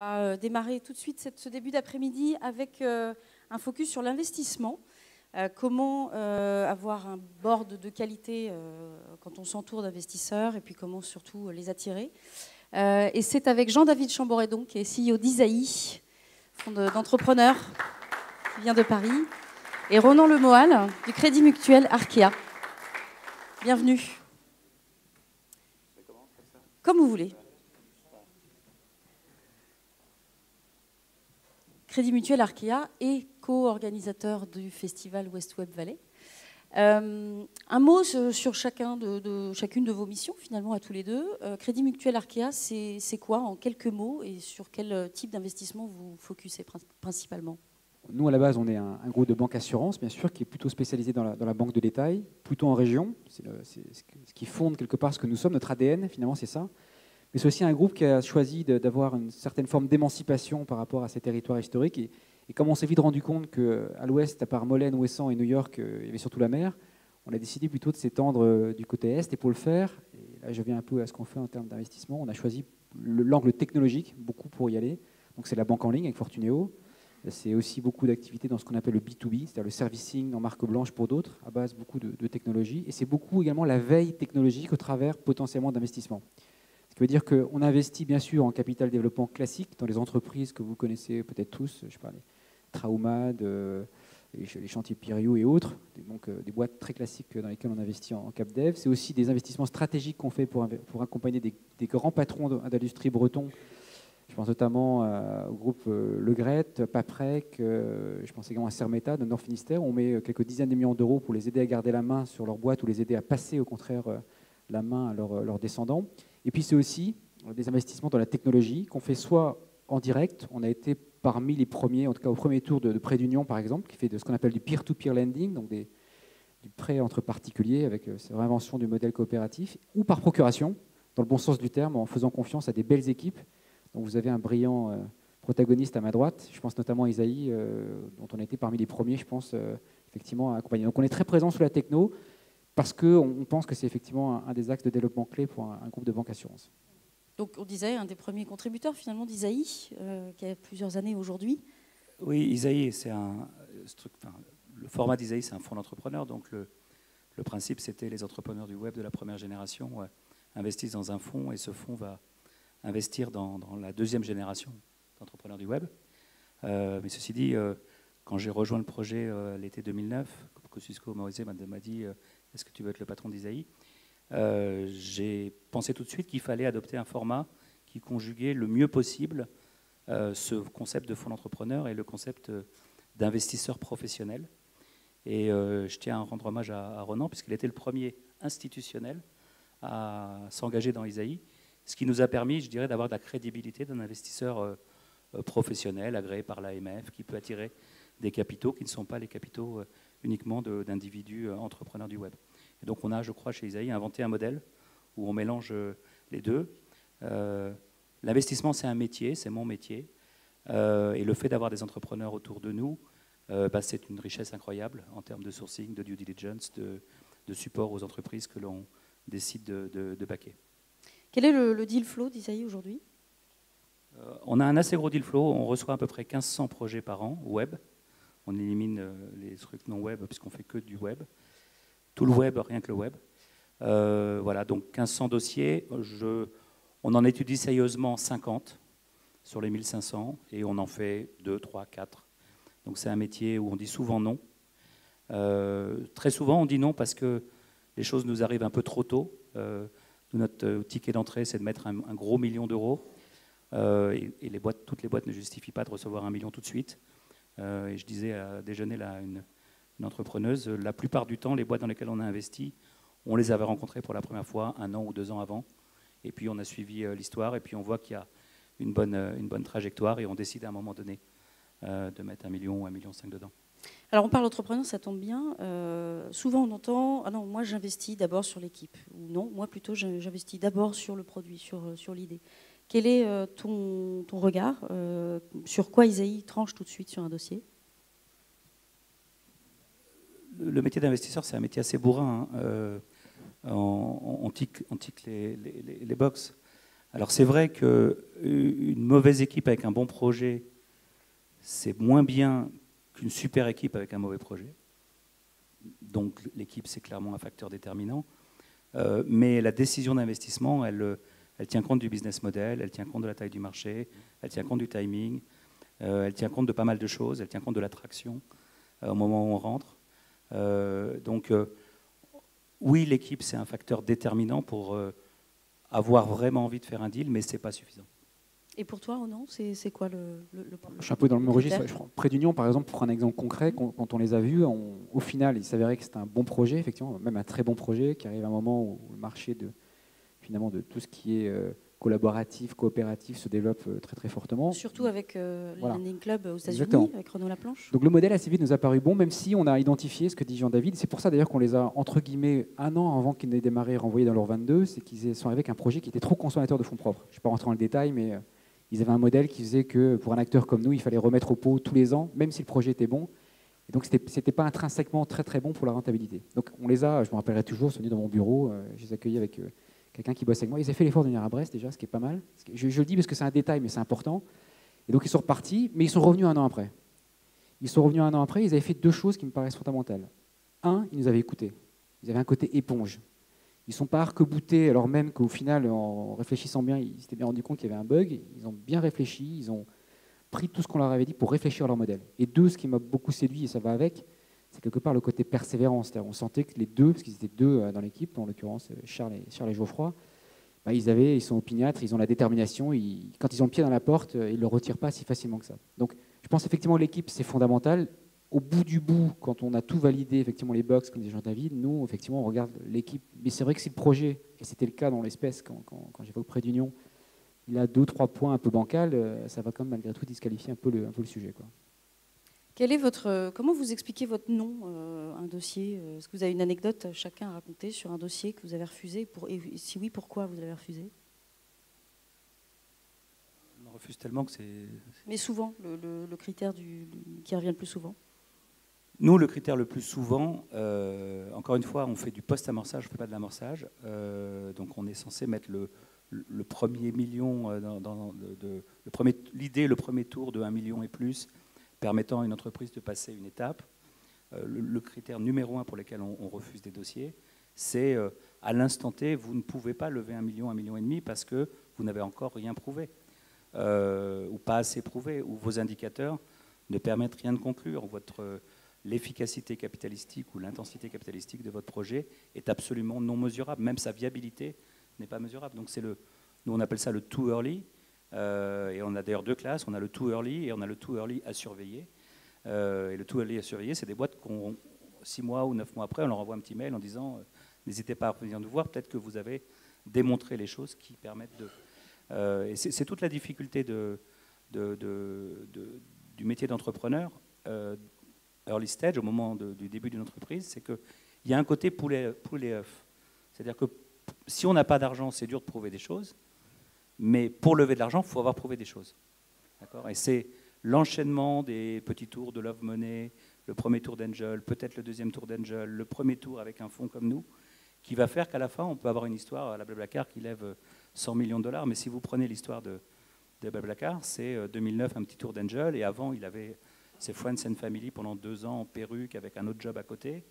va euh, démarrer tout de suite ce début d'après-midi avec euh, un focus sur l'investissement. Euh, comment avoir un board de qualité quand on s'entoure d'investisseurs et puis comment surtout les attirer. et c'est avec Jean-David Chamboredon, qui est CEO d'Isaïe, fonds d'entrepreneurs qui vient de Paris, et Ronan Lemoal du Crédit Mutuel Arkea. Bienvenue. Comme vous voulez. Crédit Mutuel Arkea est co-organisateur du festival West Web Valley. Euh, un mot sur chacun de, chacune de vos missions, finalement, à tous les deux. Euh, Crédit Mutuel Arkea, c'est quoi en quelques mots et sur quel type d'investissement vous focusez principalement? Nous, à la base, on est un, groupe de banque assurance, bien sûr, qui est plutôt spécialisé dans la, banque de détail, plutôt en région. C'est ce qui fonde quelque part ce que nous sommes, notre ADN, finalement, c'est ça. Mais c'est aussi un groupe qui a choisi d'avoir une certaine forme d'émancipation par rapport à ces territoires historiques. Et, comme on s'est vite rendu compte qu'à l'ouest, à part Molène, Ouessant et New York, euh, il y avait surtout la mer, on a décidé plutôt de s'étendre euh, du côté est. Et pour le faire, et là je viens un peu à ce qu'on fait en termes d'investissement, on a choisi l'angle technologique, beaucoup pour y aller. Donc c'est la banque en ligne avec Fortuneo. C'est aussi beaucoup d'activités dans ce qu'on appelle le B2B, c'est-à-dire le servicing en marque blanche pour d'autres, à base beaucoup de, de technologies. Et c'est beaucoup également la veille technologique au travers potentiellement d'investissements. Veut dire qu'on investit bien sûr en capital développement classique dans les entreprises que vous connaissez peut-être tous, je sais Traumad, euh, les chantiers Piriou et autres, donc euh, des boîtes très classiques dans lesquelles on investit en, cap dev. C'est aussi des investissements stratégiques qu'on fait pour, accompagner des, grands patrons d'industrie bretons. Je pense notamment euh, au groupe Le Gret, Paprec, je pense également à Sermeta de Nord Finistère. On met quelques dizaines de millions d'euros pour les aider à garder la main sur leur boîte ou les aider à passer au contraire la main à leurs descendants. Et puis c'est aussi des investissements dans la technologie qu'on fait soit en direct, on a été parmi les premiers, en tout cas au premier tour de, prêt d'union par exemple, qui fait de ce qu'on appelle du peer-to-peer lending, donc des, du prêt entre particuliers avec euh, cette réinvention du modèle coopératif, ou par procuration, dans le bon sens du terme, en faisant confiance à des belles équipes. Donc vous avez un brillant euh, protagoniste à ma droite, je pense notamment à Isaïe, euh, dont on a été parmi les premiers, je pense, effectivement, à accompagner. Donc on est très présent sur la techno, parce qu'on pense que c'est effectivement un, des axes de développement clé pour un, groupe de banques assurances. Donc on disait un des premiers contributeurs finalement d'Isaïe, euh, qui a plusieurs années aujourd'hui. Oui, Isaïe, c'est un, le format d'Isaïe, c'est un fonds d'entrepreneurs. Donc le, principe, c'était les entrepreneurs du web de la première génération investissent dans un fonds et ce fonds va investir dans, la deuxième génération d'entrepreneurs du web. Euh, mais ceci dit, euh, quand j'ai rejoint le projet l'été 2009, Kosciusko Morizet m'a dit est-ce que tu veux être le patron d'Isaïe? Euh, J'ai pensé tout de suite qu'il fallait adopter un format qui conjuguait le mieux possible euh, ce concept de fonds d'entrepreneur et le concept euh, d'investisseur professionnel. Et je tiens à rendre hommage à, Ronan, puisqu'il était le premier institutionnel à s'engager dans Isaïe, ce qui nous a permis, je dirais, d'avoir de la crédibilité d'un investisseur professionnel agréé par l'AMF qui peut attirer des capitaux qui ne sont pas les capitaux uniquement d'individus euh, entrepreneurs du web. Et donc on a, je crois, chez Isaïe, inventé un modèle où on mélange euh, les deux. Euh, l'investissement, c'est un métier, c'est mon métier. et le fait d'avoir des entrepreneurs autour de nous, bah, c'est une richesse incroyable en termes de sourcing, de due diligence, de, support aux entreprises que l'on décide de, de, baquer. Quel est le, deal flow d'Isaïe aujourd'hui? On a un assez gros deal flow. On reçoit à peu près 1500 projets par an web on élimine euh, les trucs non web puisqu'on fait que du web. Tout le web, rien que le web. Euh, voilà, donc 1500 dossiers. On en étudie sérieusement 50 sur les 1500 et on en fait 2, 3, 4. Donc c'est un métier où on dit souvent non. Euh, très souvent, on dit non parce que les choses nous arrivent un peu trop tôt. notre ticket d'entrée, c'est de mettre un, gros million d'euros. et, toutes les boîtes ne justifient pas de recevoir un million tout de suite. Euh, et je disais à déjeuner là, une, entrepreneuse, la plupart du temps, les boîtes dans lesquelles on a investi, on les avait rencontrées pour la première fois un an ou deux ans avant. Et puis on a suivi euh, l'histoire et puis on voit qu'il y a une bonne, euh, une bonne trajectoire et on décide à un moment donné de mettre un million ou un million cinq dedans. Alors on parle d'entrepreneur, ça tombe bien. souvent on entend ah non moi j'investis d'abord sur l'équipe ou non moi plutôt j'investis d'abord sur le produit, sur, sur l'idée. Quel est euh, ton, regard euh, Sur quoi Isaïe tranche tout de suite sur un dossier? Le, métier d'investisseur, c'est un métier assez bourrin. Hein. Euh, on, tique, les, les, box. Alors c'est vrai qu'une mauvaise équipe avec un bon projet, c'est moins bien qu'une super équipe avec un mauvais projet. Donc l'équipe, c'est clairement un facteur déterminant. Euh, mais la décision d'investissement, elle, elle, tient compte du business model, elle tient compte de la taille du marché, elle tient compte du timing, euh, elle tient compte de pas mal de choses, elle tient compte de l'attraction euh, au moment où on rentre. donc oui, l'équipe, c'est un facteur déterminant pour avoir vraiment envie de faire un deal, mais ce n'est pas suffisant. Et pour toi, non C'est quoi le, le, Je suis un peu dans le même registre. Près d'Union, par exemple, pour un exemple concret, quand, on les a vus, au final, il s'avérait que c'était un bon projet, effectivement, même un très bon projet, qui arrive à un moment où le marché de, finalement, de tout ce qui est euh, collaboratif, coopératif se développe euh, très très fortement. Surtout avec euh, le Landing Club aux États-Unis, avec Renaud Laplanche. Donc le modèle assez vite nous a paru bon, même si on a identifié ce que dit Jean-David. C'est pour ça d'ailleurs qu'on les a, entre guillemets, un an avant qu'ils n'aient démarré, renvoyés dans leur 22, c'est qu'ils sont arrivés avec un projet qui était trop consommateur de fonds propres. Je ne vais pas rentrer dans le détail, mais ils avaient un modèle qui faisait que pour un acteur comme nous, il fallait remettre au pot tous les ans, même si le projet était bon. Et donc, ce n'était pas intrinsèquement très très bon pour la rentabilité. Donc, on les a, je me rappellerai toujours, sont venus dans mon bureau, euh, je les ai accueillis avec quelqu'un qui bosse avec moi. Ils avaient fait l'effort de venir à Brest déjà, ce qui est pas mal. Je, le dis parce que c'est un détail, mais c'est important. Et donc, ils sont repartis, mais ils sont revenus un an après. Ils sont revenus un an après, ils avaient fait deux choses qui me paraissent fondamentales. Un, ils nous avaient écoutés. Ils avaient un côté éponge. Ils ne sont pas arc-boutés, alors même qu'au final, en réfléchissant bien, ils s'étaient bien rendu compte qu'il y avait un bug. Ils ont bien réfléchi, ils ont pris tout ce qu'on leur avait dit pour réfléchir à leur modèle. Et deux, ce qui m'a beaucoup séduit, et ça va avec, quelque part le côté persévérance. On sentait que les deux, parce qu'ils étaient deux euh, dans l'équipe, en l'occurrence euh, Charles et, Charles et Geoffroy, bah, ils, avaient, ils sont opiniâtres, ils ont la détermination. quand ils ont le pied dans la porte, euh, ils ne le retirent pas si facilement que ça. Donc je pense effectivement que l'équipe, c'est fondamental au bout du bout, quand on a tout validé, effectivement, les box, comme disait Jean-David, nous, effectivement, on regarde l'équipe. Mais c'est vrai que si le projet, et c'était le cas dans l'espèce quand, quand, quand auprès d'Union, il a deux, trois points un peu bancals, euh, ça va quand même malgré tout disqualifier un peu le, sujet. Quel est votre, euh, comment vous expliquez votre nom, euh, un dossier Est-ce que vous avez une anecdote chacun à raconter sur un dossier que vous avez refusé pour, Et si oui, pourquoi vous avez refusé? On refuse tellement que c'est. Mais souvent, le, le, critère du, qui revient le plus souvent nous, le critère le plus souvent, euh, encore une fois, on fait du post-amorçage, on ne fait pas de l'amorçage. Euh, donc on est censé mettre le, premier million, euh, dans, le premier, l'idée, le premier tour de 1 million et plus, permettant à une entreprise de passer une étape. Le, critère numéro un pour lequel on, refuse des dossiers, c'est à l'instant T, vous ne pouvez pas lever 1 million, 1 million et demi parce que vous n'avez encore rien prouvé, ou pas assez prouvé, ou vos indicateurs ne permettent rien de conclure. Votre l'efficacité capitalistique ou l'intensité capitalistique de votre projet est absolument non mesurable. Même sa viabilité n'est pas mesurable. Donc c'est le, nous on appelle ça le too early. Euh, et on a d'ailleurs deux classes. On a le too early et on a le too early à surveiller. Euh, et le too early à surveiller, c'est des boîtes qu'on, six mois ou neuf mois après, on leur envoie un petit mail en disant euh, n'hésitez pas à venir nous voir. Peut-être que vous avez démontré les choses qui permettent de. et c'est, toute la difficulté du métier d'entrepreneur early stage, au moment du début d'une entreprise, c'est qu'il y a un côté poulet, poulet œuf. C'est-à-dire que si on n'a pas d'argent, c'est dur de prouver des choses, mais pour lever de l'argent, il faut avoir prouvé des choses. Et c'est l'enchaînement des petits tours de Love Money, le premier tour d'Angel, peut-être le deuxième tour d'Angel, le premier tour avec un fonds comme nous, qui va faire qu'à la fin, on peut avoir une histoire à la Blablacar qui lève 100 millions de dollars. Mais si vous prenez l'histoire de, Blablacar, c'est 2009, euh, un petit tour d'Angel, et avant, il avait c'est Friends and Family pendant deux ans en perruque avec un autre job à côté.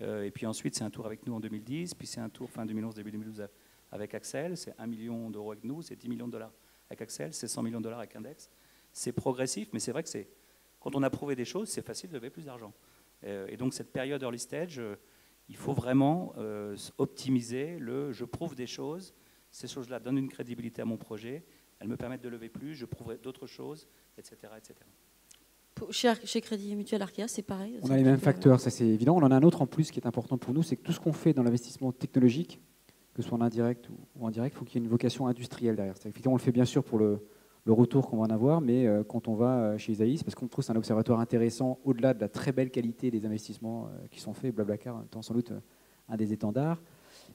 Euh, et puis ensuite, c'est un tour avec nous en 2010, puis c'est un tour fin 2011, début 2012 avec Axel. C'est 1 million d'euros avec nous, c'est 10 millions de dollars avec Axel, c'est 100 millions de dollars avec Index. C'est progressif, mais c'est vrai que c'est quand on a prouvé des choses, c'est facile de lever plus d'argent. Euh, et donc cette période early stage, euh, il faut vraiment optimiser le je prouve des choses. Ces choses-là donnent une crédibilité à mon projet, elles me permettent de lever plus, je prouverai d'autres choses, etc., etc. Chez, Crédit Mutuel Arkea, c'est pareil On a les mêmes facteurs, ça c'est évident. On en a un autre en plus qui est important pour nous, c'est que tout ce qu'on fait dans l'investissement technologique, que ce soit en indirect ou en direct, il faut qu'il y ait une vocation industrielle derrière. Effectivement, on le fait bien sûr pour le, retour qu'on va en avoir, mais euh, quand on va euh, chez Isaïs, parce qu'on trouve c'est un observatoire intéressant, au-delà de la très belle qualité des investissements euh, qui sont faits, Blablacar étant sans doute un des étendards,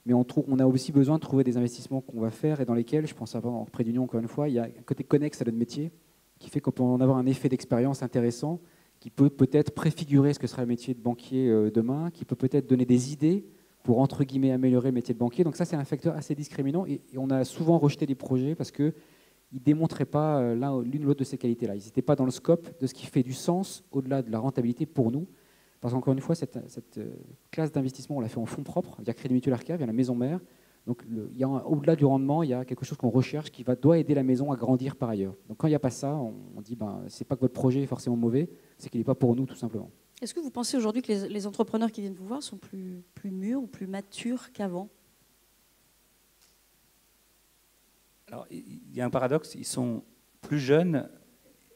mais on, on, a aussi besoin de trouver des investissements qu'on va faire et dans lesquels, je pense avant, près d'Union encore une fois, il y a un côté connexe à notre métier, qui fait qu'on peut en avoir un effet d'expérience intéressant, qui peut peut-être préfigurer ce que sera le métier de banquier demain, qui peut peut-être donner des idées. Pour entre guillemets améliorer le métier de banquier. Donc ça, c'est un facteur assez discriminant et, on a souvent rejeté des projets parce que ils démontraient pas euh, l'une ou l'autre de ces qualités-là. Ils n'étaient pas dans le scope de ce qui fait du sens au-delà de la rentabilité pour nous. Parce qu'encore une fois, cette, euh, classe d'investissement, on l'a fait en fonds propres, via Crédit Mutuel Arca, via la maison mère. Donc au-delà du rendement, il y a quelque chose qu'on recherche qui va, doit aider la maison à grandir par ailleurs. Donc quand il n'y a pas ça, on, dit ben, c'est pas que votre projet est forcément mauvais, c'est qu'il n'est pas pour nous tout simplement. Est-ce que vous pensez aujourd'hui que les, entrepreneurs qui viennent vous voir sont plus, plus mûrs ou plus matures qu'avant? Alors, il y a un paradoxe, ils sont plus jeunes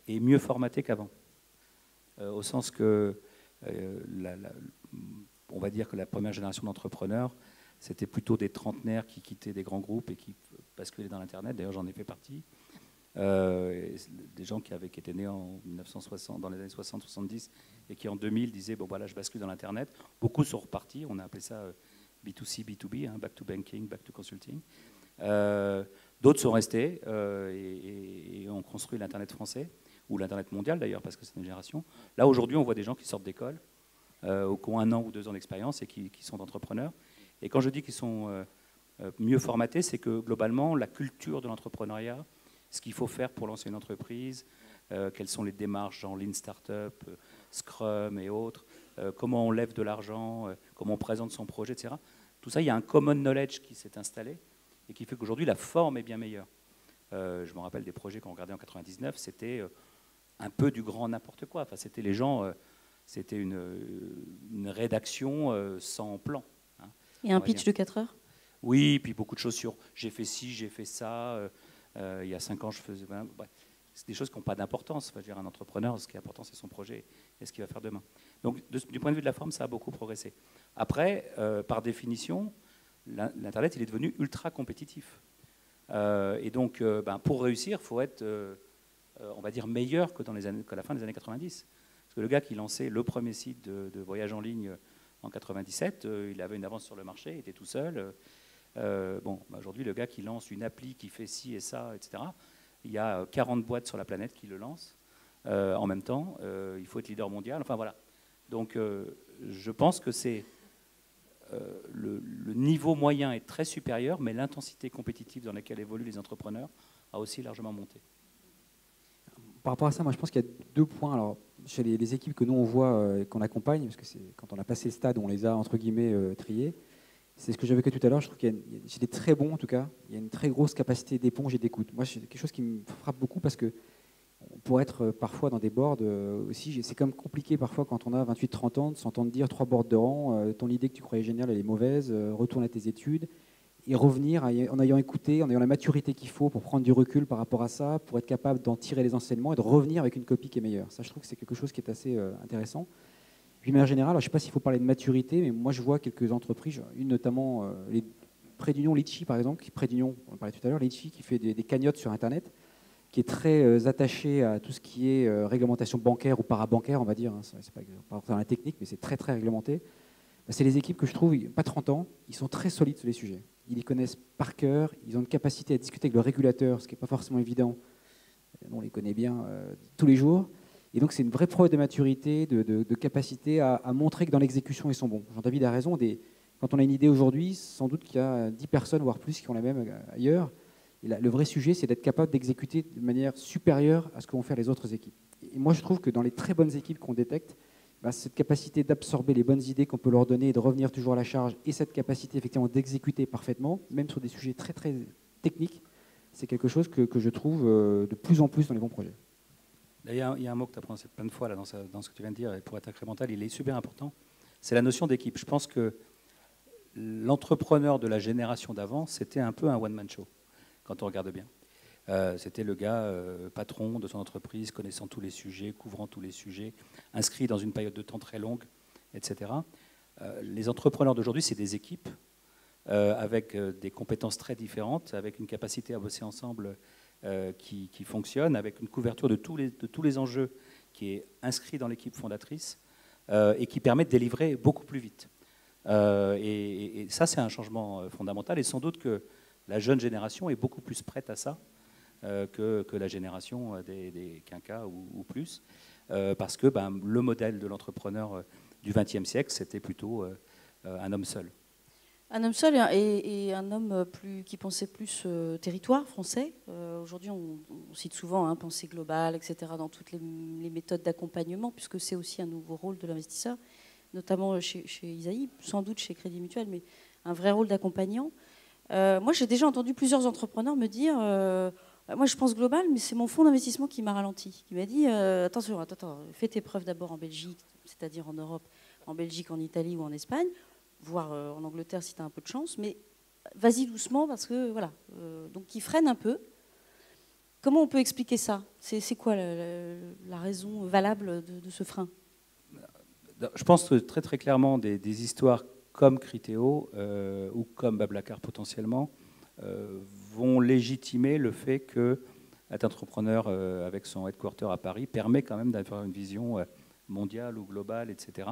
et mieux formatés qu'avant. Euh, au sens que, euh, on va dire que la première génération d'entrepreneurs, c'était plutôt des trentenaires qui quittaient des grands groupes et qui basculaient dans l'Internet. D'ailleurs, j'en ai fait partie. Euh, des gens qui avaient été nés en 1960, dans les années 60-70 et qui en 2000 disaient bon voilà je bascule dans l'internet. Beaucoup sont repartis. On a appelé ça B2C, euh, B2B, hein, back to banking, back to consulting. Euh, d'autres sont restés et, ont construit l'internet français ou l'internet mondial d'ailleurs parce que c'est une génération. Là aujourd'hui on voit des gens qui sortent d'école, qui ont un an ou deux ans d'expérience et qui, sont entrepreneurs. Et quand je dis qu'ils sont mieux formatés, c'est que globalement la culture de l'entrepreneuriat ce qu'il faut faire pour lancer une entreprise, euh, quelles sont les démarches en Lean Startup, euh, Scrum et autres, euh, comment on lève de l'argent, comment on présente son projet, etc. Tout ça, il y a un common knowledge qui s'est installé et qui fait qu'aujourd'hui, la forme est bien meilleure. je me rappelle des projets qu'on regardait en 99, c'était un peu du grand n'importe quoi. Enfin, c'était les gens, c'était une, une, rédaction sans plan. Hein, et un pitch de 4 heures? Oui, puis beaucoup de choses sur j'ai fait ci, j'ai fait ça euh, il y a cinq ans, je faisais. C'est des choses qui n'ont pas d'importance. Dire, un entrepreneur, ce qui est important, c'est son projet et ce qu'il va faire demain. Donc, du point de vue de la forme, ça a beaucoup progressé. Après, euh, par définition, l'Internet, il est devenu ultra compétitif. Euh, et donc, ben, pour réussir, il faut être, on va dire, meilleur que, dans les années, la fin des années 90. Parce que le gars qui lançait le premier site de, voyage en ligne en 97, il avait une avance sur le marché, il était tout seul. Euh, bon, bah, aujourd'hui, le gars qui lance une appli qui fait ci et ça, etc., il y a 40 boîtes sur la planète qui le lancent euh, en même temps. Euh, il faut être leader mondial. Enfin voilà. Donc je pense que c'est le, niveau moyen est très supérieur, mais l'intensité compétitive dans laquelle évoluent les entrepreneurs a aussi largement monté. Par rapport à ça, moi je pense qu'il y a deux points. Alors, chez les, équipes que nous on voit et qu'on accompagne, parce que c'est quand on a passé le stade, on les a entre guillemets triés c'est ce que j'avais tout à l'heure. Je trouve qu'il y a, des très bons en tout cas. Il y a une très grosse capacité d'éponge et d'écoute. Moi, c'est quelque chose qui me frappe beaucoup parce que pour être euh, parfois dans des boards euh, aussi, c'est comme compliqué parfois quand on a 28-30 ans de s'entendre dire trois boards de rang, euh, ton idée que tu croyais géniale, elle est mauvaise, retourne à tes études et revenir en ayant écouté, en ayant la maturité qu'il faut pour prendre du recul par rapport à ça, pour être capable d'en tirer les enseignements et de revenir avec une copie qui est meilleure. Ça, je trouve que c'est quelque chose qui est assez intéressant. De manière générale, je ne sais pas s'il faut parler de maturité, mais moi, je vois quelques entreprises, une notamment euh, près d'Union Litchi, par exemple, qui, près d'Union, on en parlait tout à l'heure, Litchi, qui fait des, cagnottes sur Internet, qui est très euh, attaché à tout ce qui est euh, réglementation bancaire ou parabancaire, on va dire. Hein, c'est pas, pas dans la technique, mais c'est très, très réglementé. Bah, c'est les équipes que je trouve, pas 30 ans, ils sont très solides sur les sujets. Ils les connaissent par cœur, ils ont une capacité à discuter avec le régulateur, ce qui n'est pas forcément évident. On les connaît bien tous les jours. Et donc, c'est une vraie preuve de maturité, de, capacité à, montrer que dans l'exécution, ils sont bons. Jean-David a raison. Quand on a une idée aujourd'hui, sans doute qu'il y a 10 personnes, voire plus, qui ont la même euh, ailleurs. Le vrai sujet, c'est d'être capable d'exécuter de manière supérieure à ce que vont faire les autres équipes. Et moi, je trouve que dans les très bonnes équipes qu'on détecte, bah, cette capacité d'absorber les bonnes idées qu'on peut leur donner et de revenir toujours à la charge, et cette capacité effectivement d'exécuter parfaitement, même sur des sujets très très techniques, c'est quelque chose que, que je trouve euh, de plus en plus dans les bons projets. Il y, a, un mot que tu as prononcé plein de fois là, dans, ce que tu viens de dire, et pour être incrémental, il est super important. C'est la notion d'équipe. Je pense que l'entrepreneur de la génération d'avant, c'était un peu un one-man show, quand on regarde bien. Euh, c'était le gars euh, patron de son entreprise, connaissant tous les sujets, couvrant tous les sujets, inscrit dans une période de temps très longue, etc. Euh, les entrepreneurs d'aujourd'hui, c'est des équipes avec des compétences très différentes, avec une capacité à bosser ensemble euh, qui, fonctionne avec une couverture de tous les, de tous les enjeux qui est inscrit dans l'équipe fondatrice euh, et qui permet de délivrer beaucoup plus vite. Euh, et, ça, c'est un changement fondamental et sans doute que la jeune génération est beaucoup plus prête à ça que, que, la génération des, des quinquas ou, plus, parce que ben, le modèle de l'entrepreneur du XXe siècle, c'était plutôt un homme seul. Un homme seul et, un homme plus, qui pensait plus euh, territoire français. Euh, aujourd'hui, on, cite souvent hein, pensée globale, etc., dans toutes les, méthodes d'accompagnement, puisque c'est aussi un nouveau rôle de l'investisseur, notamment chez, chez, Isaïe, sans doute chez Crédit Mutuel, mais un vrai rôle d'accompagnant. Euh, moi, j'ai déjà entendu plusieurs entrepreneurs me dire Moi, je pense global, mais c'est mon fonds d'investissement qui m'a ralenti. Qui m'a dit Attention, attends, attends, fais tes preuves d'abord en Belgique, c'est-à-dire en Europe, en Belgique, en Italie ou en Espagne voire euh, en Angleterre si tu as un peu de chance, mais vas-y doucement parce que voilà. Euh, donc qui freine un peu. Comment on peut expliquer ça? C'est quoi la, raison valable de, ce frein? Je pense que très très clairement des, histoires comme Critéo euh, ou comme Bablacar potentiellement vont légitimer le fait que être entrepreneur avec son headquarter à Paris permet quand même d'avoir une vision mondiale ou globale, etc.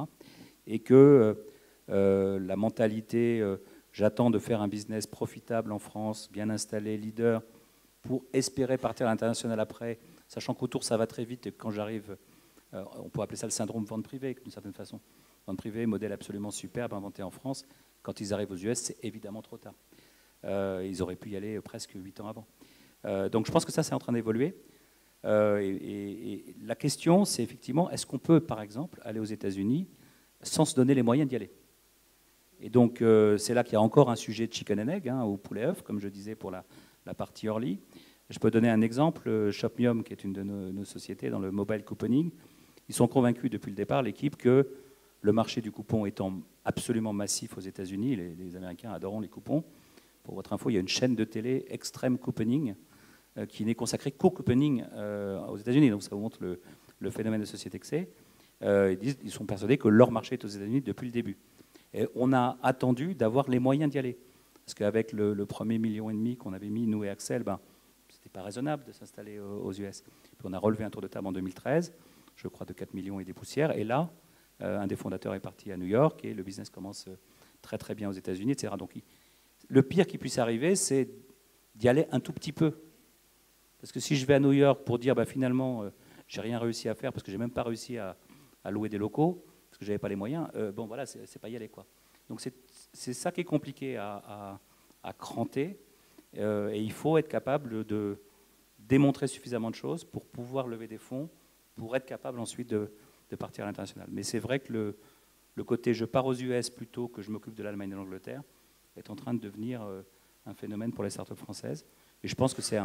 Et que euh, la mentalité, euh, j'attends de faire un business profitable en France, bien installé, leader, pour espérer partir à l'international après, sachant qu'autour ça va très vite et quand j'arrive, euh, on pourrait appeler ça le syndrome vente privée d'une certaine façon. Vente privée, modèle absolument superbe inventé en France. Quand ils arrivent aux US, c'est évidemment trop tard. ils auraient pu y aller presque 8 ans avant. donc je pense que ça, c'est en train d'évoluer. et, la question, c'est effectivement, est-ce qu'on peut, par exemple, aller aux États-Unis sans se donner les moyens d'y aller? Et donc, euh, c'est là qu'il y a encore un sujet de chicken and egg, hein, ou poulet-œuf, comme je disais pour la, partie early. Je peux donner un exemple. Euh, Shopmium, qui est une de nos, sociétés dans le mobile couponing, ils sont convaincus depuis le départ, l'équipe, que le marché du coupon étant absolument massif aux États-Unis, les, Américains adorent les coupons. Pour votre info, il y a une chaîne de télé extrême couponing euh, qui n'est consacrée qu'au couponing aux États-Unis. Donc, ça vous montre le, phénomène de société que c'est. ils sont persuadés que leur marché est aux États-Unis depuis le début. Et on a attendu d'avoir les moyens d'y aller. Parce qu'avec le, premier million et demi qu'on avait mis, nous et Axel, ben, ce n'était pas raisonnable de s'installer aux US. Puis on a relevé un tour de table en 2013, je crois de 4 millions et des poussières. Et là, euh, un des fondateurs est parti à New York et le business commence euh, très très bien aux États-Unis, etc. Donc le pire qui puisse arriver, c'est d'y aller un tout petit peu. Parce que si je vais à New York pour dire bah, finalement, euh, j'ai rien réussi à faire parce que j'ai même pas réussi à louer des locaux, parce que j'avais pas les moyens, euh, bon voilà, c'est pas y aller quoi. Donc c'est ça qui est compliqué à, à, cranter, euh, et il faut être capable de démontrer suffisamment de choses pour pouvoir lever des fonds, pour être capable ensuite de, de partir à l'international. Mais c'est vrai que le, le, côté je pars aux US plutôt que je m'occupe de l'Allemagne et de l'Angleterre est en train de devenir euh, un phénomène pour les startups françaises. Et je pense que c'est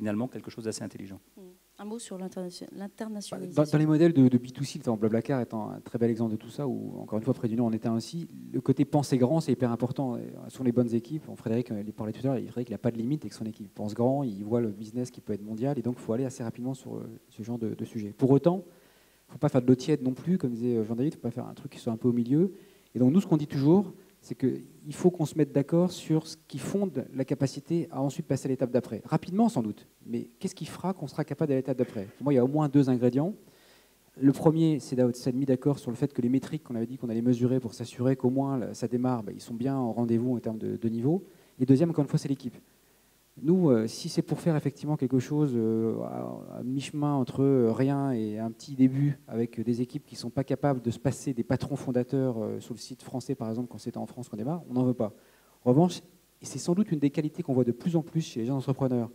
finalement quelque chose d'assez intelligent. Mmh. Un mot sur l'internationalisation. Dans, les modèles de, B2C, Blablacar étant un très bel exemple de tout ça, où encore une fois, près du Nord, on était ainsi. Le côté penser grand, c'est hyper important. Ce sont les bonnes équipes. Frédéric il parlait tout à l'heure, Frédéric n'a pas de limite avec son équipe. Il pense grand, il voit le business qui peut être mondial, et donc il faut aller assez rapidement sur euh, ce genre de, sujet. Pour autant, il ne faut pas faire de l'eau tiède non plus, comme disait Jean-David, il ne faut pas faire un truc qui soit un peu au milieu. Et donc nous, ce qu'on dit toujours, c'est qu'il faut qu'on se mette d'accord sur ce qui fonde la capacité à ensuite passer à l'étape d'après. Rapidement, sans doute, mais qu'est-ce qui fera qu'on sera capable d'aller à l'étape d'après? Pour moi, il y a au moins deux ingrédients. Le premier, c'est d'être mis d'accord sur le fait que les métriques qu'on avait dit qu'on allait mesurer pour s'assurer qu'au moins ça démarre, ben, ils sont bien en rendez-vous en termes de, de niveau. Et deuxième, encore une fois, c'est l'équipe. Nous, euh, si c'est pour faire effectivement quelque chose euh, à, mi-chemin entre euh, rien et un petit début avec des équipes qui ne sont pas capables de se passer des patrons fondateurs sur le site français, par exemple, quand c'était en France qu'on démarre, on n'en veut pas. En revanche, et c'est sans doute une des qualités qu'on voit de plus en plus chez les jeunes entrepreneurs,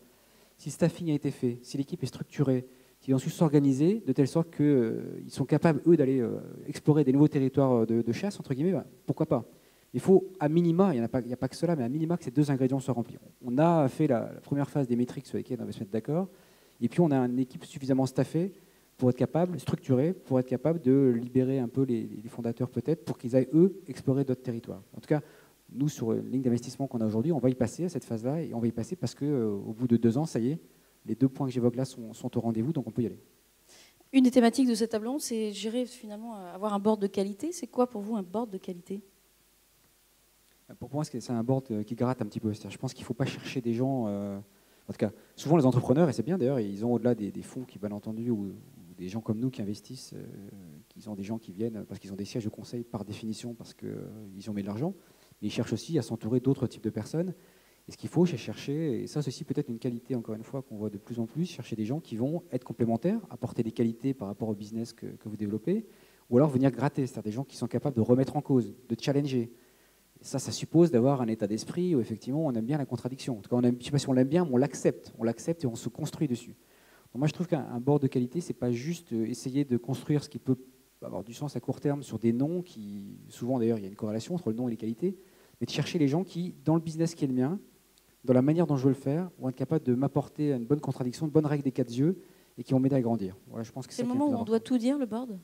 si le staffing a été fait, si l'équipe est structurée, s'ils ont su s'organiser de telle sorte qu'ils sont capables, eux, d'aller explorer des nouveaux territoires de, chasse, entre guillemets, bah, pourquoi pas il faut, à minima, il n'y a, pas que cela, mais à minima que ces deux ingrédients soient remplis. On a fait la, première phase des métriques sur lesquelles on va se mettre d'accord, et puis on a une équipe suffisamment staffée pour être capable, structurée, pour être capable de libérer un peu les, fondateurs peut-être, pour qu'ils aillent, eux, explorer d'autres territoires. En tout cas, nous, sur la ligne d'investissement qu'on a aujourd'hui, on va y passer à cette phase-là, et on va y passer parce qu'au euh, bout de deux ans, ça y est, les deux points que j'évoque là sont, au rendez-vous, donc on peut y aller. Une des thématiques de cette table ronde, c'est gérer finalement avoir un board de qualité. C'est quoi pour vous un board de qualité? Pour moi, c'est un board euh, qui gratte un petit peu. Je pense qu'il ne faut pas chercher des gens. Euh, en tout cas, souvent les entrepreneurs, et c'est bien d'ailleurs, ils ont au-delà des, fonds qui, bien entendu, ou, des gens comme nous qui investissent, euh, qu'ils ont des gens qui viennent parce qu'ils ont des sièges de conseil par définition, parce qu'ils ont mis de l'argent. Mais ils cherchent aussi à s'entourer d'autres types de personnes. Et ce qu'il faut, c'est chercher, et ça c'est aussi peut-être une qualité, encore une fois, qu'on voit de plus en plus, chercher des gens qui vont être complémentaires, apporter des qualités par rapport au business que, que vous développez, ou alors venir gratter, c'est-à-dire des gens qui sont capables de remettre en cause, de challenger, Ça, ça suppose d'avoir un état d'esprit où effectivement on aime bien la contradiction. En tout cas, on aime, je ne sais pas si on l'aime bien, mais on l'accepte. On l'accepte et on se construit dessus. moi, je trouve qu'un board de qualité, c'est pas juste euh, essayer de construire ce qui peut avoir du sens à court terme sur des noms qui, souvent d'ailleurs, il y a une corrélation entre le nom et les qualités, mais de chercher les gens qui, dans le business qui est le mien, dans la manière dont je veux le faire, vont être capables de m'apporter une bonne contradiction, une bonne règle des quatre yeux et qui vont m'aider à grandir. Voilà, je pense que c'est le moment où on doit tout dire, le board?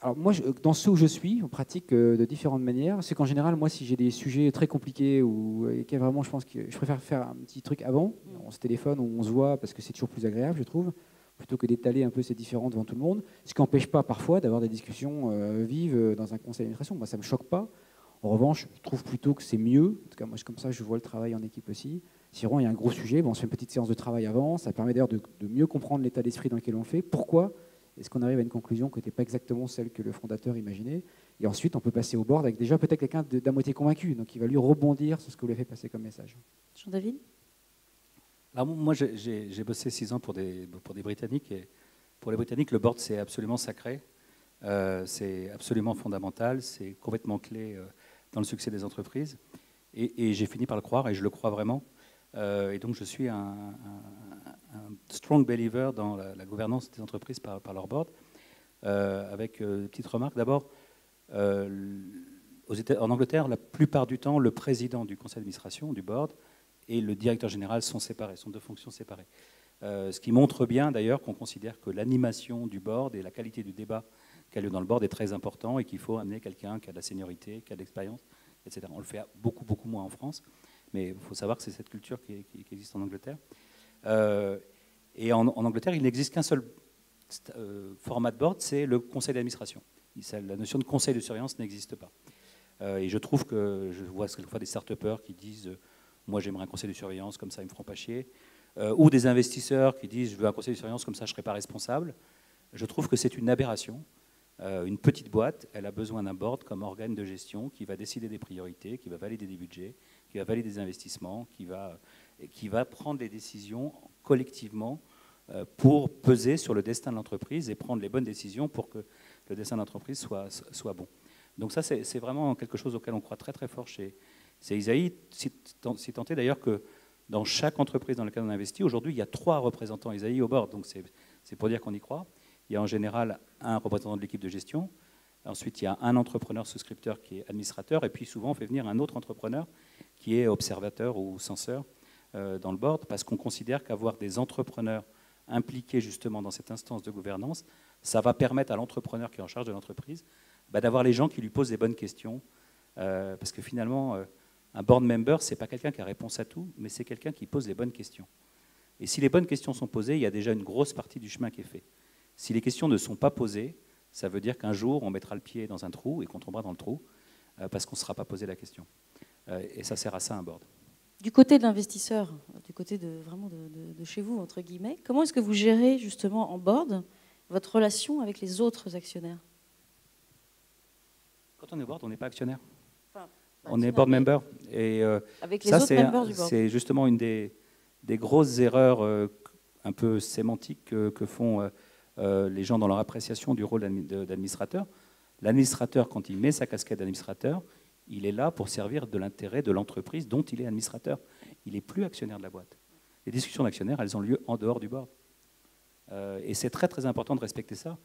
Alors moi, dans ce où je suis, on pratique euh, de différentes manières. C'est qu'en général, moi, si j'ai des sujets très compliqués ou et vraiment, je pense que je préfère faire un petit truc avant. Mm. On se téléphone, on se voit parce que c'est toujours plus agréable, je trouve, plutôt que d'étaler un peu ces différents devant tout le monde. Ce qui n'empêche pas parfois d'avoir des discussions euh, vives euh, dans un conseil d'administration. Moi, ça me choque pas. En revanche, je trouve plutôt que c'est mieux. En tout cas, moi, comme ça, je vois le travail en équipe aussi. Si vraiment il y a un gros sujet, bon, on se fait une petite séance de travail avant. Ça permet d'ailleurs de, de mieux comprendre l'état d'esprit dans lequel on fait. Pourquoi? Est-ce qu'on arrive à une conclusion qui n'était pas exactement celle que le fondateur imaginait Et ensuite, on peut passer au board avec déjà peut-être quelqu'un d'à moitié convaincu. Donc, il va lui rebondir sur ce que vous lui avez fait passer comme message. Jean-David? Moi, j'ai bossé six ans pour des, pour des Britanniques. Et pour les Britanniques, le board, c'est absolument sacré. Euh, c'est absolument fondamental. C'est complètement clé euh, dans le succès des entreprises. Et, j'ai fini par le croire, et je le crois vraiment. Euh, et donc, je suis un un strong believer dans la, gouvernance des entreprises par, leur board, euh, avec euh, une petite remarque. D'abord, euh, en Angleterre, la plupart du temps, le président du conseil d'administration, du board, et le directeur général sont séparés, sont deux fonctions séparées. ce qui montre bien d'ailleurs qu'on considère que l'animation du board et la qualité du débat qui a lieu dans le board est très important et qu'il faut amener quelqu'un qui a de la seniorité, qui a de l'expérience, etc. On le fait beaucoup, beaucoup moins en France, mais il faut savoir que c'est cette culture qui, existe en Angleterre. Euh, et en, Angleterre, il n'existe qu'un seul euh, format de board, c'est le conseil d'administration. La notion de conseil de surveillance n'existe pas. Euh, et je trouve que je vois quelquefois des start qui disent Moi, j'aimerais un conseil de surveillance, comme ça, ils me feront pas chier. ou des investisseurs qui disent Je veux un conseil de surveillance, comme ça, je ne serai pas responsable. Je trouve que c'est une aberration. une petite boîte, elle a besoin d'un board comme organe de gestion qui va décider des priorités, qui va valider des budgets, qui va valider des investissements, qui va, qui va prendre les décisions collectivement euh, pour peser sur le destin de l'entreprise et prendre les bonnes décisions pour que le destin de l'entreprise soit, bon. Donc ça, c'est vraiment quelque chose auquel on croit très très fort chez, chez Isaïe, si, tenté d'ailleurs que dans chaque entreprise dans laquelle on investit, aujourd'hui, il y a trois représentants Isaïe au board, donc c'est pour dire qu'on y croit. Il y a en général un représentant de l'équipe de gestion, ensuite il y a un entrepreneur souscripteur qui est administrateur, et puis souvent on fait venir un autre entrepreneur qui est observateur ou censeur dans le board, parce qu'on considère qu'avoir des entrepreneurs impliqués justement dans cette instance de gouvernance, ça va permettre à l'entrepreneur qui est en charge de l'entreprise bah, d'avoir les gens qui lui posent des bonnes questions. Euh, parce que finalement, euh, un board member, ce n'est pas quelqu'un qui a réponse à tout, mais c'est quelqu'un qui pose les bonnes questions. Et si les bonnes questions sont posées, il y a déjà une grosse partie du chemin qui est fait. Si les questions ne sont pas posées, ça veut dire qu'un jour, on mettra le pied dans un trou et qu'on tombera dans le trou parce qu'on ne sera pas posé la question. et ça sert à ça un board. Du côté de l'investisseur, du côté de, vraiment de, chez vous, entre guillemets, comment est-ce que vous gérez justement en board votre relation avec les autres actionnaires? Quand on est board, on n'est pas actionnaire. on est board member. Et euh, avec les ça, c'est justement une des, des grosses erreurs euh, un peu sémantiques que, font euh, les gens dans leur appréciation du rôle d'administrateur. L'administrateur, quand il met sa casquette d'administrateur, il est là pour servir de l'intérêt de l'entreprise dont il est administrateur. Il n'est plus actionnaire de la boîte. Les discussions d'actionnaires, elles ont lieu en dehors du board. Euh, et c'est très très important de respecter ça.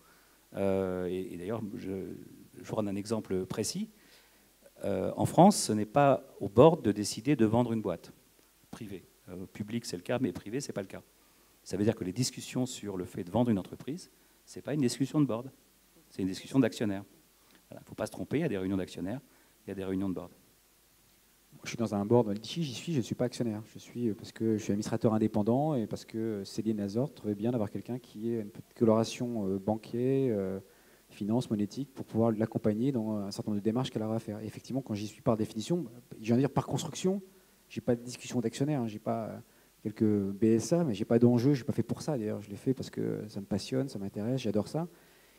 Euh, et, d'ailleurs, je, vous rends un exemple précis. Euh, en France, ce n'est pas au board de décider de vendre une boîte privée. public, c'est le cas, mais privé, ce n'est pas le cas. Ça veut dire que les discussions sur le fait de vendre une entreprise, ce n'est pas une discussion de board, c'est une discussion d'actionnaires. Il ne faut pas se tromper, il y a des réunions d'actionnaires des réunions de board je suis dans un board j'y suis, je ne suis pas actionnaire. Je suis euh, parce que je suis administrateur indépendant et parce que Céline Azor trouvait bien d'avoir quelqu'un qui ait une coloration euh, banquier, euh, finance, monétique, pour pouvoir l'accompagner dans un certain nombre de démarches qu'elle aura à faire. Effectivement, quand j'y suis par définition, je viens de dire par construction, j'ai pas de discussion d'actionnaire, hein, j'ai pas quelques BSA, mais j'ai pas d'enjeu, j'ai pas fait pour ça d'ailleurs, je l'ai fait parce que ça me passionne, ça m'intéresse, j'adore ça.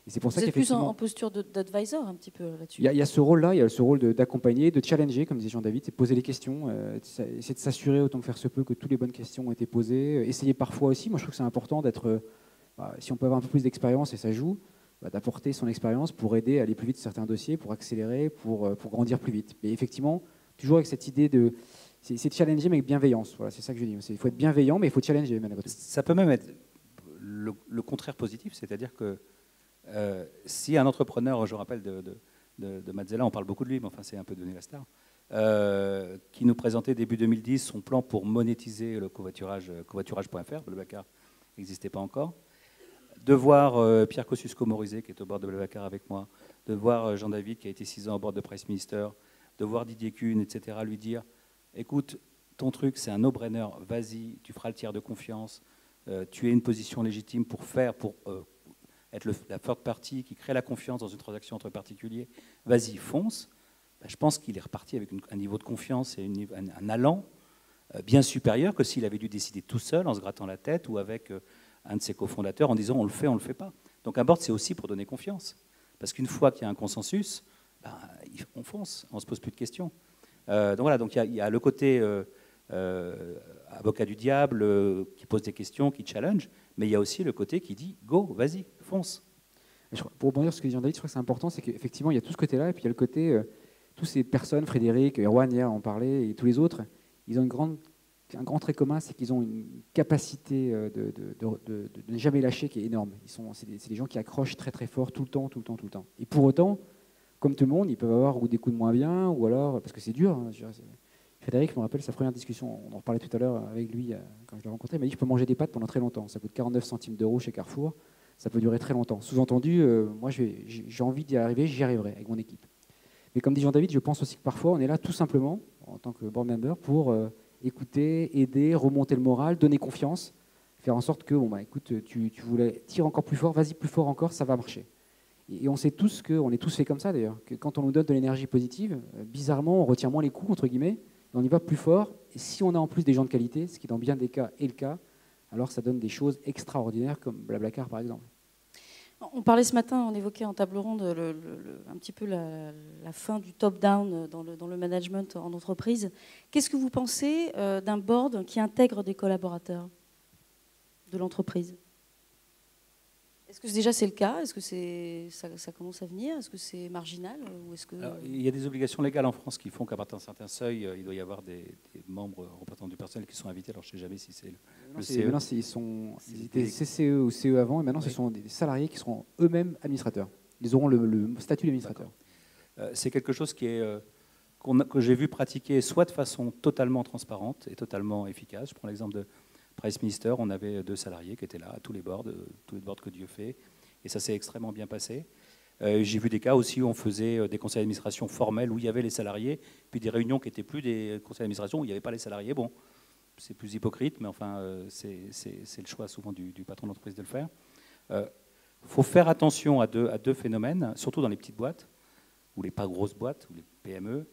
Et pour Vous ça êtes plus en, posture d'advisor un petit peu là-dessus. Il y, a ce rôle-là, il y a ce rôle d'accompagner, de, challenger, comme disait Jean-David, c'est poser les questions, euh, essayer de s'assurer autant que faire se peut que toutes les bonnes questions ont été posées. Euh, essayer parfois aussi, moi je trouve que c'est important d'être, euh, bah, si on peut avoir un peu plus d'expérience et ça joue, bah, d'apporter son expérience pour aider à aller plus vite sur certains dossiers, pour accélérer, pour, euh, pour grandir plus vite. Mais effectivement, toujours avec cette idée de. C'est challenger, mais avec bienveillance. Voilà, c'est ça que je dis. Il faut être bienveillant, mais il faut challenger. Ça peut même être le, contraire positif, c'est-à-dire que euh, si un entrepreneur, je rappelle de, de, Mazzella, on parle beaucoup de lui, mais enfin c'est un peu donné la star, euh, qui nous présentait début 2010 son plan pour monétiser le covoiturage, covoiturage.fr, le Bacar n'existait pas encore, de voir euh, Pierre Kosciusko-Morizet, qui est au bord de Blablacar avec moi, de voir euh, Jean-David, qui a été six ans au bord de Price Minister, de voir Didier Kuhn, etc., lui dire écoute, ton truc, c'est un no-brainer, vas-y, tu feras le tiers de confiance, euh, tu es une position légitime pour faire, pour être la forte partie qui crée la confiance dans une transaction entre particuliers, vas-y, fonce. Ben, je pense qu'il est reparti avec un niveau de confiance et un, allant bien supérieur que s'il avait dû décider tout seul en se grattant la tête ou avec un de ses cofondateurs en disant on le fait, on le fait pas. Donc un board, c'est aussi pour donner confiance. Parce qu'une fois qu'il y a un consensus, ben, on fonce, on ne se pose plus de questions. Euh, donc voilà, donc il y, a le côté euh, euh, avocat du diable qui pose des questions, qui challenge, mais il y a aussi le côté qui dit go, vas-y, fonce. Pour rebondir sur ce que dit Jean-David, je crois que c'est important, c'est qu'effectivement, il y a tout ce côté-là, et puis il y a le côté, toutes ces personnes, Frédéric, Erwan hier en parlait, et tous les autres, ils ont un grand trait commun, c'est qu'ils ont une capacité euh, de, ne jamais lâcher qui est énorme. C'est des, gens qui accrochent très très fort tout le temps, tout le temps, tout le temps. Et pour autant, comme tout le monde, ils peuvent avoir ou des coups de moins bien, ou alors, parce que c'est dur. Hein, Frédéric me rappelle sa première discussion, on en reparlait tout à l'heure avec lui euh, quand je l'ai rencontré, il m'a dit je peux manger des pâtes pendant très longtemps. Ça coûte 49 centimes d'euros chez Carrefour, ça peut durer très longtemps. Sous-entendu, euh, moi j'ai envie d'y arriver, j'y arriverai avec mon équipe. Mais comme dit Jean-David, je pense aussi que parfois on est là tout simplement, en tant que board member, pour écouter, aider, remonter le moral, donner confiance, faire en sorte que, bon, bah, écoute, tu, voulais tirer encore plus fort, vas-y plus fort encore, ça va marcher. Et, on sait tous que, on est tous fait comme ça d'ailleurs, que quand on nous donne de l'énergie positive, euh, bizarrement, on retient moins les coups, entre guillemets, et on y va plus fort. Et si on a en plus des gens de qualité, ce qui dans bien des cas est le cas, alors ça donne des choses extraordinaires comme Blablacar par exemple. On parlait ce matin, on évoquait en table ronde un petit peu la, fin du top-down dans le, management en entreprise. Qu'est-ce que vous pensez euh, d'un board qui intègre des collaborateurs de l'entreprise? Est-ce que déjà c'est le cas? Est-ce que c'est, ça, commence à venir? Est-ce que c'est marginal? Ou est-ce que... il y a des obligations légales en France qui font qu'à partir d'un certain seuil, euh, il doit y avoir des, membres représentants du personnel qui sont invités. Alors je ne sais jamais si c'est le, CE. Maintenant, ils sont ils étaient CCE ou CE avant, et maintenant ce sont des salariés qui seront eux-mêmes administrateurs. Ils auront le, statut d'administrateur. Euh, c'est quelque chose qui est, euh, que j'ai vu pratiquer soit de façon totalement transparente et totalement efficace. Je prends l'exemple de Price Minister, on avait deux salariés qui étaient là, à tous les bords, tous les que Dieu fait, et ça s'est extrêmement bien passé. Euh, j'ai vu des cas aussi où on faisait euh, des conseils d'administration formels où il y avait les salariés, puis des réunions qui n'étaient plus des conseils d'administration où il n'y avait pas les salariés. Bon, c'est plus hypocrite, mais enfin, euh, c'est le choix souvent du, patron d'entreprise de le faire. Il faut faire attention à deux, à deux, phénomènes, surtout dans les petites boîtes, ou les pas grosses boîtes, ou les PME.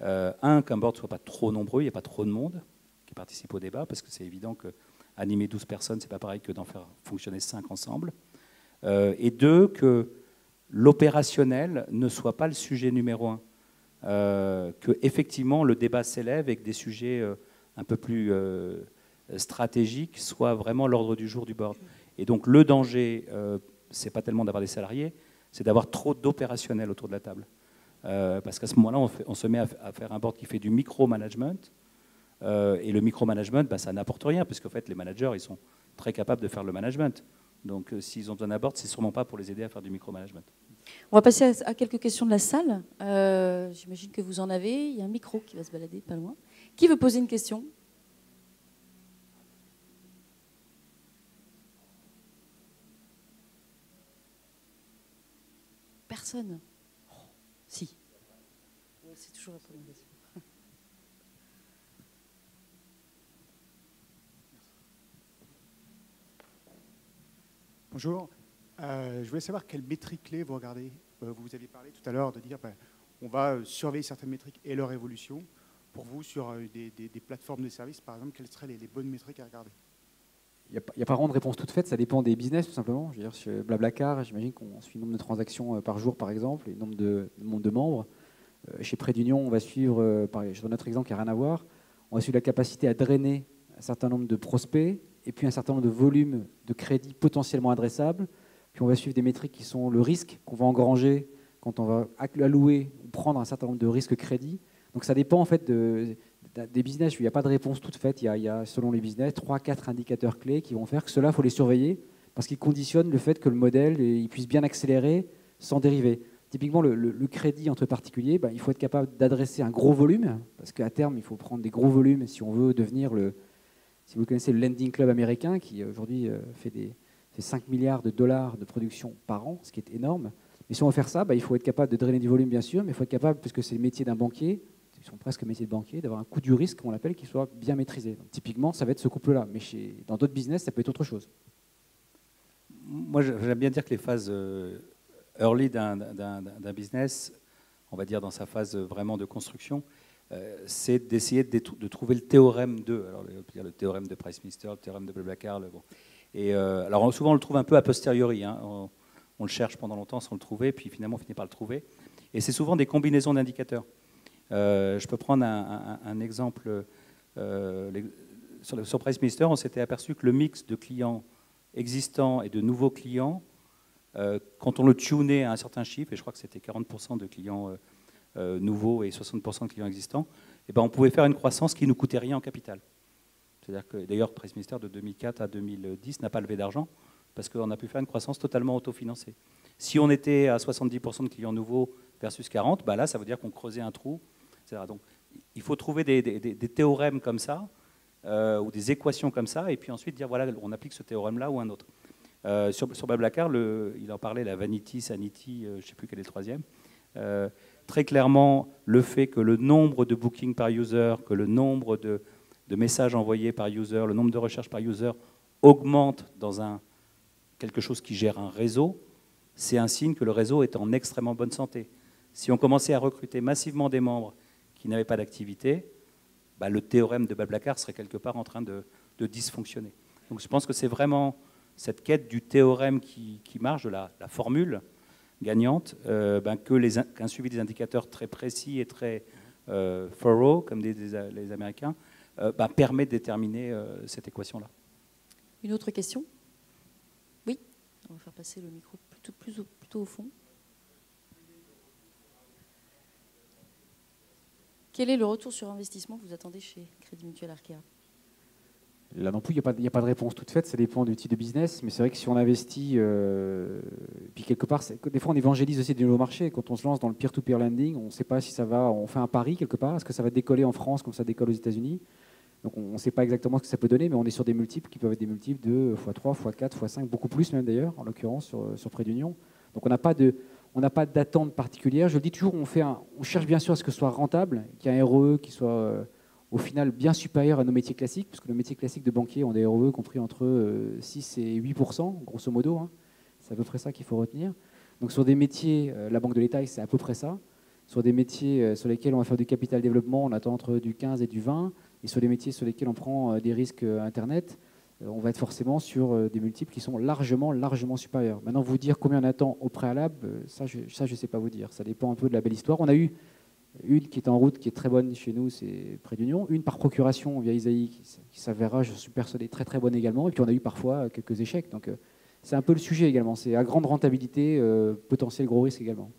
un, qu'un board ne soit pas trop nombreux, il n'y a pas trop de monde participent au débat, parce que c'est évident que animer 12 personnes, c'est pas pareil que d'en faire fonctionner 5 ensemble. Euh, et deux, que l'opérationnel ne soit pas le sujet numéro un. Euh, que effectivement le débat s'élève et que des sujets euh, un peu plus euh, stratégiques soient vraiment l'ordre du jour du board. Et donc le danger, c'est pas tellement d'avoir des salariés, c'est d'avoir trop d'opérationnel autour de la table. parce qu'à ce moment-là, on, se met à, à, faire un board qui fait du micro-management, euh, et le micromanagement, bah, ça n'apporte rien, parce qu'en fait, les managers, ils sont très capables de faire le management. Donc, euh, s'ils ont besoin d'un board, c'est sûrement pas pour les aider à faire du micromanagement. On va passer à, quelques questions de la salle. Euh, j'imagine que vous en avez. Il y a un micro qui va se balader pas loin. Qui veut poser une question? Personne. Oh, si. C'est toujours la première question. Bonjour. Euh, je voulais savoir quelles métriques clés vous regardez. Euh, vous aviez parlé tout à l'heure de dire ben, on va euh, surveiller certaines métriques et leur évolution. Pour vous, sur des, plateformes de services, par exemple, quelles seraient les, bonnes métriques à regarder? Il n'y a, pas vraiment de réponse toute faite, ça dépend des business tout simplement. Je veux dire, chez Blablacar, j'imagine qu'on suit le nombre de transactions par jour par exemple, et le nombre de, membres. Chez Prêt d'Union, on va suivre, je donne notre exemple qui n'a rien à voir, on va suivre la capacité à drainer un certain nombre de prospects et puis un certain nombre de volumes de crédits potentiellement adressables, puis on va suivre des métriques qui sont le risque qu'on va engranger quand on va allouer ou prendre un certain nombre de risques crédits. Donc ça dépend en fait de, des business. Il n'y a pas de réponse toute faite. Il y a, selon les business, trois, quatre indicateurs clés qui vont faire que cela, il faut les surveiller parce qu'ils conditionnent le fait que le modèle il puisse bien accélérer sans dériver. Typiquement, le, crédit entre particuliers, ben, il faut être capable d'adresser un gros volume, parce qu'à terme, il faut prendre des gros volumes si on veut devenir le, si vous connaissez le Lending Club américain, qui aujourd'hui euh, fait, des, 5 milliards de dollars de production par an, ce qui est énorme. Mais si on veut faire ça, ben, il faut être capable de drainer du volume, bien sûr, mais il faut être capable, puisque c'est le métier d'un banquier, ils sont presque métier de banquier, d'avoir un coût du risque, on l'appelle, qui soit bien maîtrisé. typiquement, ça va être ce couple-là. Mais dans d'autres business, ça peut être autre chose. Moi, j'aime bien dire que les phases euh, early d'un business, on va dire dans sa phase vraiment de construction, euh, c'est d'essayer de, trouver le théorème de, alors le, le théorème de Price-Mister, le théorème de Blablacar. Bon. Et euh, alors souvent on le trouve un peu a posteriori, hein. on, le cherche pendant longtemps sans le trouver, puis finalement on finit par le trouver. Et c'est souvent des combinaisons d'indicateurs. Euh, je peux prendre un, exemple. sur, sur Price-Mister, on s'était aperçu que le mix de clients existants et de nouveaux clients euh, quand on le tunait à un certain chiffre, et je crois que c'était 40% de clients euh, euh, nouveaux et 60% de clients existants, et eh ben on pouvait faire une croissance qui ne coûtait rien en capital. C'est-à-dire que d'ailleurs, de 2004 à 2010 n'a pas levé d'argent parce qu'on a pu faire une croissance totalement autofinancée. Si on était à 70% de clients nouveaux versus 40, bah là, ça veut dire qu'on creusait un trou. Donc, il faut trouver des, théorèmes comme ça ou des équations comme ça, et puis ensuite dire voilà, on applique ce théorème-là ou un autre. Euh, sur, sur Blablacar, il en parlait, la Vanity, Sanity, euh, je ne sais plus quel est le troisième. Très clairement, le fait que le nombre de bookings par user, que le nombre de, messages envoyés par user, le nombre de recherches par user augmente dans un, quelque chose qui gère un réseau, c'est un signe que le réseau est en extrêmement bonne santé. Si on commençait à recruter massivement des membres qui n'avaient pas d'activité, bah, le théorème de Blablacar serait quelque part en train de dysfonctionner. Donc je pense que c'est vraiment cette quête du théorème qui, marche, de la, formule gagnante, euh, ben, qu'un suivi des indicateurs très précis et très euh, thorough, comme disent les Américains, euh, ben, permet de déterminer cette équation-là. Une autre question? Oui, on va faire passer le micro plutôt, plutôt au fond. Quel est le retour sur investissement que vous attendez chez Crédit Mutuel Arkea? Là non plus, il n'y a, pas de réponse toute faite, ça dépend du type de business. Mais c'est vrai que si on investit, euh, puis quelque part, des fois on évangélise aussi des nouveaux marchés. Quand on se lance dans le peer-to-peer lending, on ne sait pas si ça va, on fait un pari quelque part, est-ce que ça va décoller en France comme ça décolle aux États-Unis? Donc on ne sait pas exactement ce que ça peut donner, mais on est sur des multiples qui peuvent être des multiples de x3, x4, x5, beaucoup plus même d'ailleurs, en l'occurrence sur, sur Prêt d'Union. Donc on n'a pas de, on n'a pas d'attente particulière. Je le dis toujours, on, fait on cherche bien sûr à ce que ce soit rentable, qu'il y ait un ROE qui soit euh, au final bien supérieur à nos métiers classiques, puisque nos métiers classiques de banquier ont des ROE compris entre 6 euh, et 8 grosso modo. Hein. C'est à peu près ça qu'il faut retenir. Donc sur des métiers, euh, la banque de l'État, c'est à peu près ça. Sur des métiers euh, sur lesquels on va faire du capital développement, on attend entre du 15 et du 20. Et sur les métiers sur lesquels on prend des risques Internet, on va être forcément sur des multiples qui sont largement, largement supérieurs. Maintenant, vous dire combien on attend au préalable, ça, je ne sais pas vous dire. Ça dépend un peu de la belle histoire. On a eu une qui est en route, qui est très bonne chez nous, c'est près d'Union. Une par procuration via Isaïe, qui, s'avérera, je suis persuadé, très très bonne également. Et puis on a eu parfois quelques échecs. Donc euh, c'est un peu le sujet également. C'est à grande rentabilité, euh, potentiel gros risque également.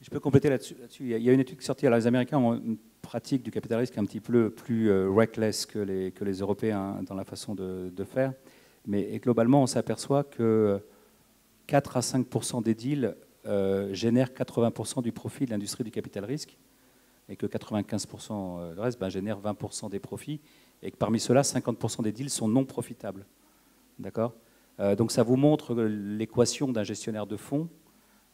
Je peux compléter là-dessus. il y a une étude qui est sortie. Les Américains ont une pratique du capital risque un petit peu plus euh, reckless que les, que les Européens dans la façon de faire. Mais globalement, on s'aperçoit que 4 à 5 des deals euh, génère 80% du profit de l'industrie du capital risque et que 95% euh, le reste ben, génère 20% des profits et que parmi ceux-là, 50% des deals sont non profitables. D'accord? Euh, Donc ça vous montre l'équation d'un gestionnaire de fonds,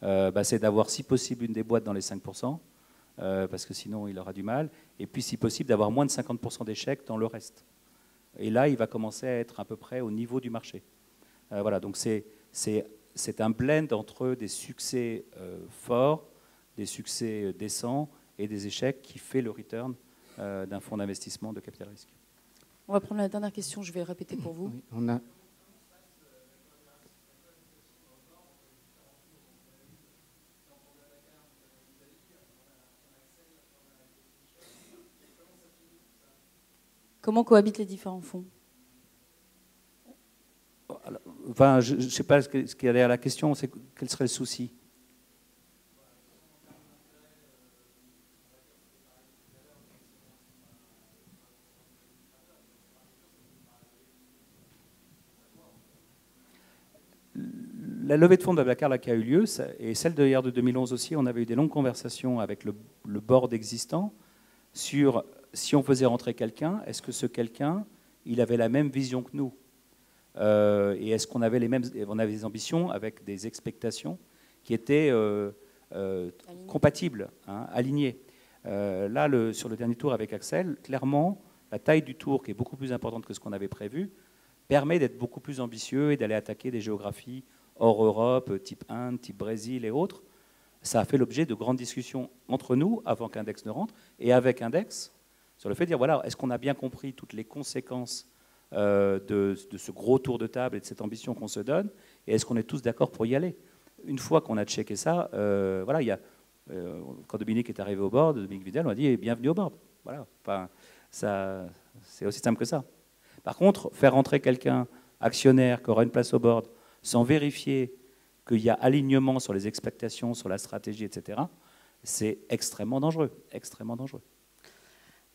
ben, c'est d'avoir si possible une des boîtes dans les 5%, parce que sinon il aura du mal, et puis si possible d'avoir moins de 50% d'échecs dans le reste. Et là, il va commencer à être à peu près au niveau du marché. voilà, donc c'est c'est un blend entre des succès euh, forts, des succès euh, décents et des échecs qui fait le return euh, d'un fonds d'investissement de capital risque. On va prendre la dernière question, je vais répéter pour vous. on a... Comment cohabitent les différents fonds? Enfin, je ne sais pas ce qu'il y a derrière la question, c'est quel serait le souci? La levée de fonds de Blablacar qui a eu lieu, et celle de de 2011 aussi, on avait eu des longues conversations avec le, board existant sur si on faisait rentrer quelqu'un, est-ce que ce quelqu'un, il avait la même vision que nous? Et est-ce qu'on avait les mêmes, on avait des ambitions avec des expectations qui étaient euh, euh, compatibles, hein, alignées. Là, le, sur le dernier tour avec Axel, clairement, la taille du tour, qui est beaucoup plus importante que ce qu'on avait prévu, permet d'être beaucoup plus ambitieux et d'aller attaquer des géographies hors Europe, type Inde, type Brésil et autres, ça a fait l'objet de grandes discussions entre nous avant qu'Index ne rentre et avec Index sur le fait de dire voilà, est-ce qu'on a bien compris toutes les conséquences euh, de, ce gros tour de table et de cette ambition qu'on se donne et est-ce qu'on est tous d'accord pour y aller? Une fois qu'on a checké ça, euh, voilà, il y a, euh, quand Dominique est arrivé au board, Dominique Vidal, on a dit bienvenue au board. Voilà, enfin, ça, c'est aussi simple que ça. Par contre, faire rentrer quelqu'un actionnaire qui aura une place au board sans vérifier qu'il y a alignement sur les expectations, sur la stratégie, etc., c'est extrêmement dangereux, extrêmement dangereux.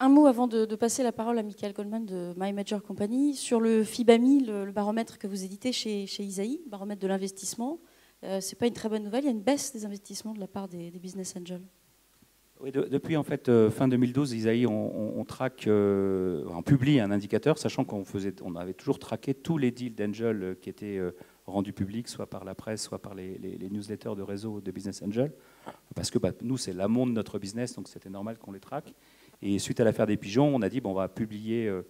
Un mot avant de, passer la parole à Michael Goldman de My Major Company sur le FIBAMI, le, baromètre que vous éditez chez, chez Isaïe, baromètre de l'investissement. Euh, ce n'est pas une très bonne nouvelle, il y a une baisse des investissements de la part des, business angels. Depuis en fait euh, fin 2012, Isaïe, on, traque, euh, on publie un indicateur, sachant qu'on faisait, on avait toujours traqué tous les deals d'angel qui étaient rendu public, soit par la presse, soit par les, newsletters de réseau de Business Angel. Parce que bah, nous, c'est l'amont de notre business, donc c'était normal qu'on les traque. Et suite à l'affaire des pigeons, on a dit bon, on va publier euh,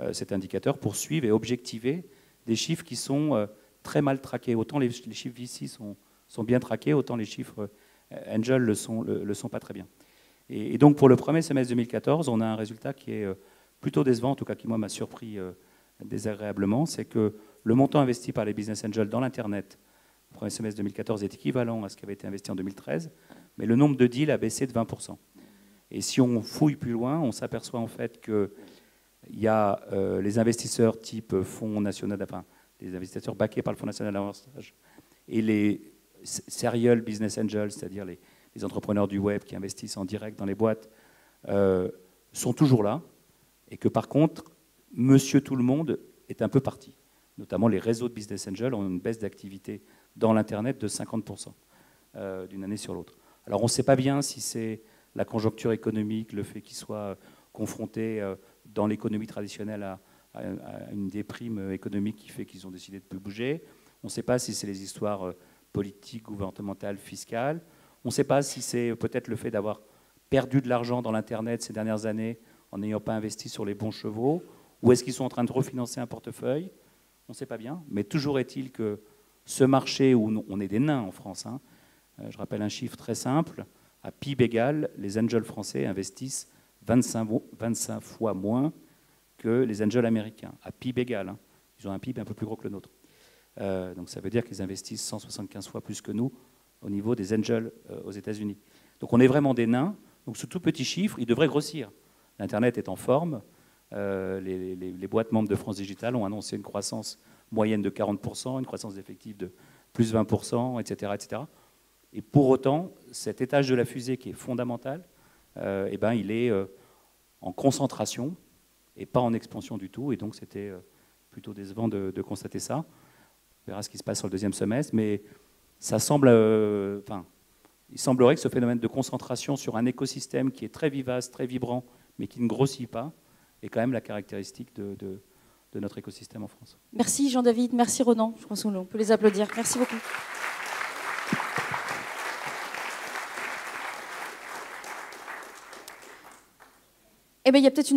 euh, cet indicateur pour suivre et objectiver des chiffres qui sont euh, très mal traqués. Autant les, chiffres VC sont, sont, bien traqués, autant les chiffres Angel le sont, le, sont pas très bien. Et, et, donc pour le premier semestre 2014, on a un résultat qui est plutôt décevant, en tout cas qui moi m'a surpris désagréablement, c'est que le montant investi par les business angels dans l'Internet au premier semestre 2014 est équivalent à ce qui avait été investi en 2013, mais le nombre de deals a baissé de 20%. Et si on fouille plus loin, on s'aperçoit en fait qu'il y a euh, les investisseurs type Fonds national, enfin, les investisseurs baqués par le Fonds national d'investissement et les serial business angels, c'est-à-dire les, entrepreneurs du web qui investissent en direct dans les boîtes, euh, sont toujours là, et que par contre, monsieur tout le monde est un peu parti notamment les réseaux de business angels, ont une baisse d'activité dans l'Internet de 50% euh, d'une année sur l'autre. Alors on ne sait pas bien si c'est la conjoncture économique, le fait qu'ils soient confrontés euh, dans l'économie traditionnelle à, une déprime économique qui fait qu'ils ont décidé de ne plus bouger. On ne sait pas si c'est les histoires euh, politiques, gouvernementales, fiscales. On ne sait pas si c'est peut-être le fait d'avoir perdu de l'argent dans l'Internet ces dernières années en n'ayant pas investi sur les bons chevaux, ou est-ce qu'ils sont en train de refinancer un portefeuille? On ne sait pas bien, mais toujours est-il que ce marché où on est des nains en France, hein, euh, je rappelle un chiffre très simple, à PIB égal, les angels français investissent 25, 25 fois moins que les angels américains, à PIB égal. Hein. Ils ont un PIB un peu plus gros que le nôtre. Euh, donc ça veut dire qu'ils investissent 175 fois plus que nous au niveau des angels euh, aux États-Unis. Donc on est vraiment des nains. Donc ce tout petit chiffre, il devrait grossir. L'Internet est en forme. Euh, les, boîtes membres de France Digital ont annoncé une croissance moyenne de 40%, une croissance effective de plus 20%, etc., etc. Et pour autant, cet étage de la fusée qui est fondamental, euh, eh ben, il est euh, en concentration et pas en expansion du tout. Et donc, c'était plutôt décevant de, constater ça. On verra ce qui se passe sur le deuxième semestre. Mais ça semble, enfin, il semblerait que ce phénomène de concentration sur un écosystème qui est très vivace, très vibrant, mais qui ne grossit pas, est quand même la caractéristique de, de, notre écosystème en France. Merci Jean-David, merci Ronan. Je pense qu'on peut les applaudir. Merci beaucoup. Eh bien, il y a peut-être une